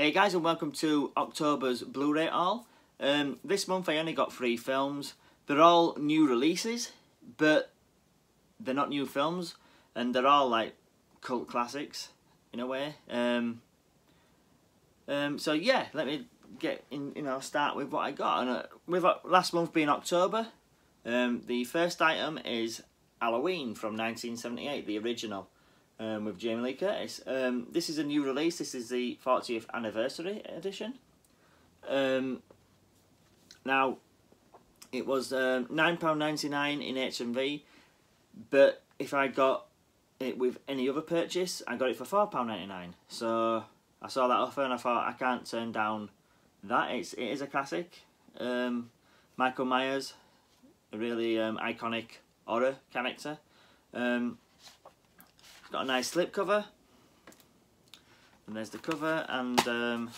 Hey guys and welcome to October's Blu-ray haul. Um, this month I only got three films. They're all new releases, but they're not new films, and they're all like cult classics in a way. Um, um, so yeah, let me get in. You know, start with what I got. And uh, with uh, last month being October, um, the first item is Halloween from 1978, the original um, with Jamie Lee Curtis. Um, this is a new release. This is the 40th anniversary edition. Um, now, it was um, £9.99 in HMV, but if I got it with any other purchase, I got it for £4.99. So I saw that offer and I thought I can't turn down that. It's, it is a classic. Um, Michael Myers, a really um, iconic horror character. Um, got a nice slipcover. And there's the cover and um,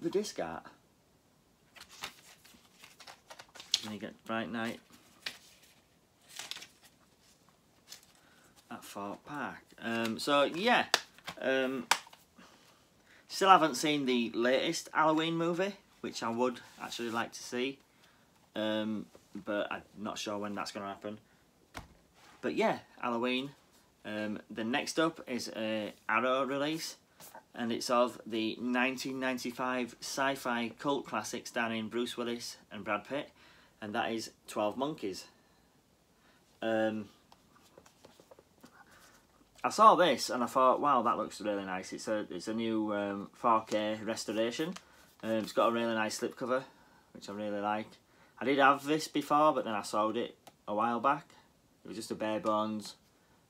the disc art. And you get Fright Night at Thorpe Park. Um, so yeah, um, still haven't seen the latest Halloween movie, which I would actually like to see. Um, but I'm not sure when that's going to happen. But yeah, Halloween. Um, the next up is a Arrow release, and it's of the 1995 sci-fi cult classic starring Bruce Willis and Brad Pitt, and that is 12 Monkeys. Um, I saw this and I thought, wow, that looks really nice. It's a it's a new um, 4K restoration. Um, it's got a really nice slipcover, which I really like. I did have this before, but then I sold it a while back. It was just a bare bones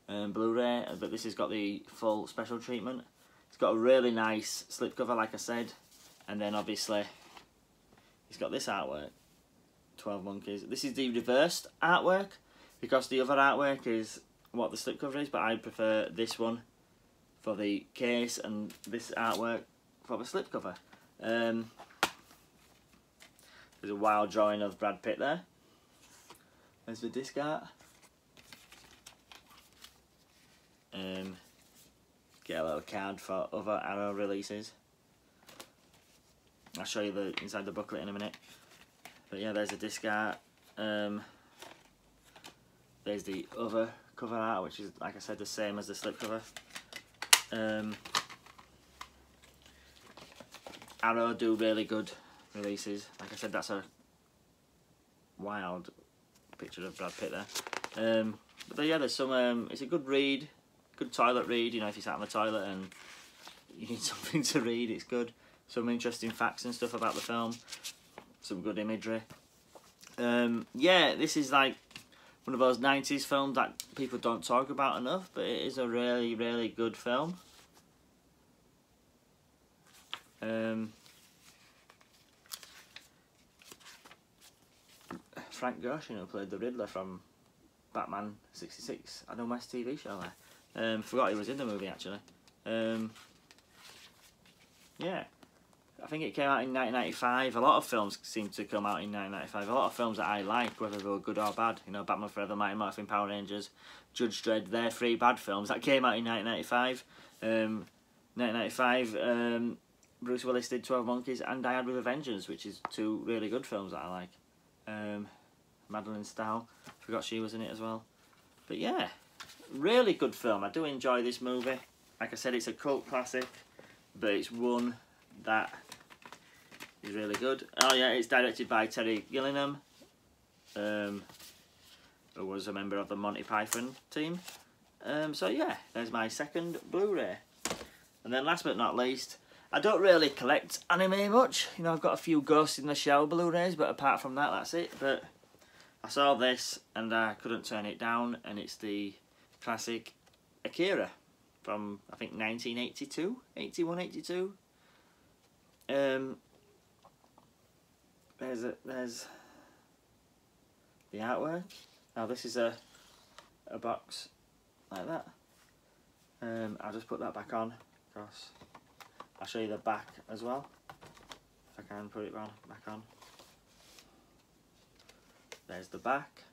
um, Blu-ray, but this has got the full special treatment. It's got a really nice slipcover, like I said, and then obviously it's got this artwork, 12 Monkeys. This is the reversed artwork, because the other artwork is what the slipcover is, but I prefer this one for the case and this artwork for the slipcover. Um, there's a wild drawing of Brad Pitt there. There's the disc art. Um, get a little card for other Arrow releases. I'll show you the inside the booklet in a minute. But yeah, there's a disc art. Um, there's the other cover art, which is, like I said, the same as the slipcover. Um, Arrow do really good releases. Like I said, that's a wild picture of Brad Pitt there. Um, but yeah, there's some. Um, it's a good read, good toilet read. You know, if you sat on the toilet and you need something to read, it's good. Some interesting facts and stuff about the film. Some good imagery. Um, yeah, this is like one of those 90s films that people don't talk about enough, but it is a really, really good film. Um, Frank Gorshin, who played the Riddler from Batman 66, Adam West TV show there. Um, forgot he was in the movie actually. Um, yeah, I think it came out in 1995. A lot of films seem to come out in 1995. A lot of films that I like, whether they were good or bad. You know, Batman Forever, Mighty Morphin Power Rangers, Judge Dredd, they're three bad films that came out in 1995. Um, 1995, um, Bruce Willis did 12 Monkeys and Die Hard with a Vengeance, which is two really good films that I like. Um, Madeleine Stowe, forgot she was in it as well. But yeah, really good film. I do enjoy this movie. Like I said, it's a cult classic, but it's one that is really good. Oh yeah, it's directed by Terry Gilliam, um, who was a member of the Monty Python team. Um, so yeah, there's my second Blu-ray. And then last but not least, I don't really collect anime much. You know, I've got a few Ghost in the Shell Blu-rays, but apart from that, that's it. But I saw this and I couldn't turn it down, and it's the classic Akira from, I think, 1982, 81, 82. Um, there's a, there's the artwork. Now this is a a box like that. Um, I'll just put that back on because I'll show you the back as well. If I can put it back on. There's the back.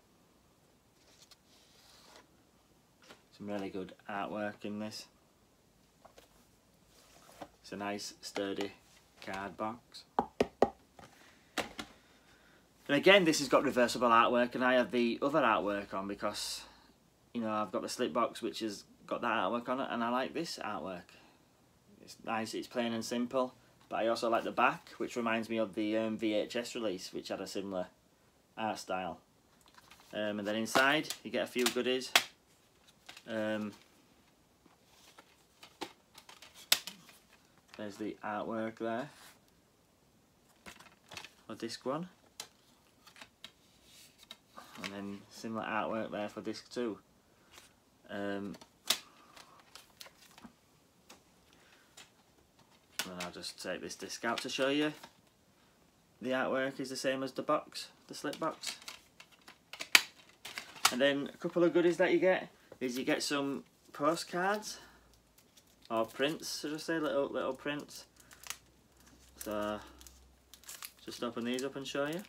Some really good artwork in this. It's a nice sturdy card box. And again, this has got reversible artwork, and I have the other artwork on because, you know, I've got the slip box which has got that artwork on it, and I like this artwork. It's nice, it's plain and simple, but I also like the back, which reminds me of the um, VHS release, which had a similar art style. Um, and then inside, you get a few goodies. Um, there's the artwork there. For disc one. And then similar artwork there for disc 2 um, and I'll just take this disc out to show you. The artwork is the same as the box the slip box. And then a couple of goodies that you get is you get some postcards or prints should I say little little prints so just open these up and show you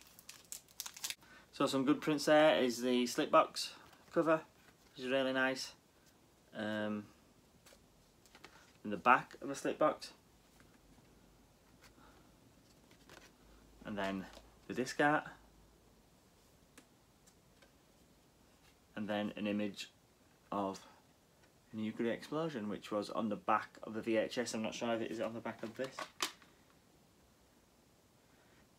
so some good prints there is the slip box cover, which is really nice. Um, in the back of the slip box. And then the disc art. And then an image of a nuclear explosion, which was on the back of the VHS. I'm not sure if it is on the back of this.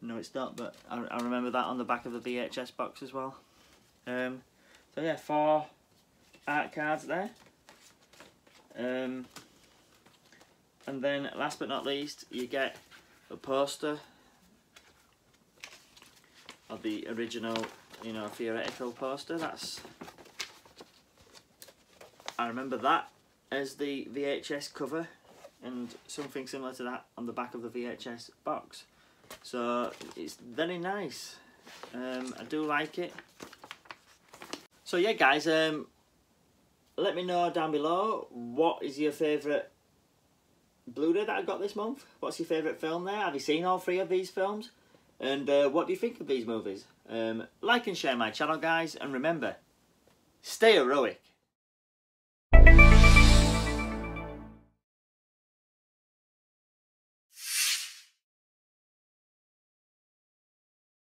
No, it's not, but I, I remember that on the back of the VHS box as well. Um, so yeah, four art cards there. Um, and then last but not least, you get a poster of the original, you know, theoretical poster. That's I remember that as the VHS cover and something similar to that on the back of the VHS box. So it's very nice. Um, I do like it. So yeah, guys, um, let me know down below what is your favourite Blu-ray that I got this month. What's your favourite film there? Have you seen all three of these films? And uh, what do you think of these movies? Um, like and share my channel, guys. And remember, stay heroic.